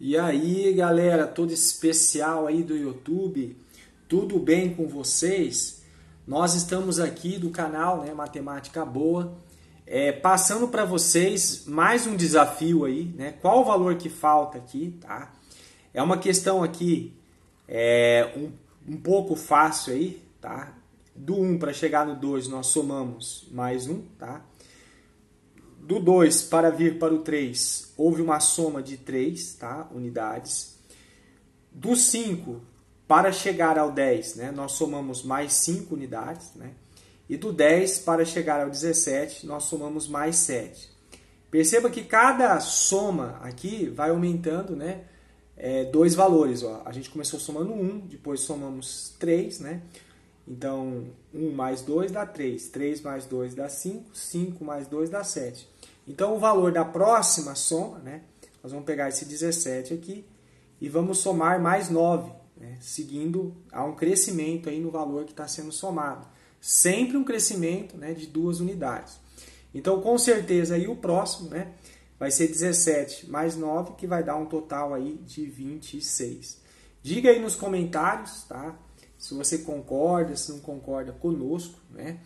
E aí, galera, todo especial aí do YouTube, tudo bem com vocês? Nós estamos aqui do canal né, Matemática Boa, é, passando para vocês mais um desafio aí, né? Qual o valor que falta aqui, tá? É uma questão aqui é, um, um pouco fácil aí, tá? Do 1 para chegar no 2 nós somamos mais 1, tá? Do 2 para vir para o 3, houve uma soma de 3 tá? unidades. Do 5 para chegar ao 10, né? nós somamos mais 5 unidades. Né? E do 10 para chegar ao 17, nós somamos mais 7. Perceba que cada soma aqui vai aumentando né? É, dois valores. Ó. A gente começou somando 1, depois somamos 3, né? Então, 1 mais 2 dá 3, 3 mais 2 dá 5, 5 mais 2 dá 7. Então, o valor da próxima soma, né? Nós vamos pegar esse 17 aqui e vamos somar mais 9, né? seguindo a um crescimento aí no valor que está sendo somado. Sempre um crescimento né, de duas unidades. Então, com certeza, aí o próximo né, vai ser 17 mais 9, que vai dar um total aí de 26. Diga aí nos comentários, tá? Se você concorda, se não concorda conosco, né?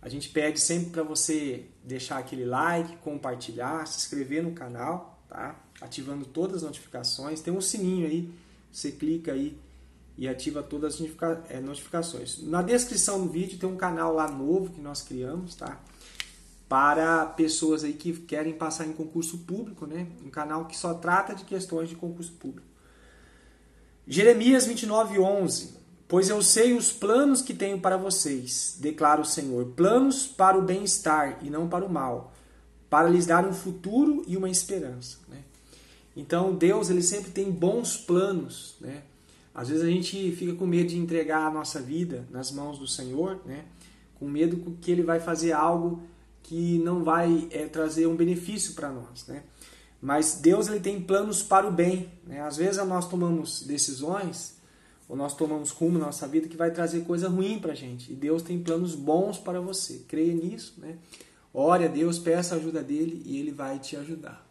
A gente pede sempre para você deixar aquele like, compartilhar, se inscrever no canal, tá? Ativando todas as notificações. Tem um sininho aí, você clica aí e ativa todas as eh, notificações. Na descrição do vídeo tem um canal lá novo que nós criamos, tá? Para pessoas aí que querem passar em concurso público, né? Um canal que só trata de questões de concurso público. Jeremias 29, 11. Pois eu sei os planos que tenho para vocês, declara o Senhor, planos para o bem-estar e não para o mal, para lhes dar um futuro e uma esperança. Né? Então Deus ele sempre tem bons planos. Né? Às vezes a gente fica com medo de entregar a nossa vida nas mãos do Senhor, né? com medo que Ele vai fazer algo que não vai é, trazer um benefício para nós. Né? Mas Deus ele tem planos para o bem. Né? Às vezes nós tomamos decisões ou nós tomamos rumo na nossa vida que vai trazer coisa ruim para a gente. E Deus tem planos bons para você. Creia nisso, né? Ore a Deus, peça a ajuda dele e ele vai te ajudar.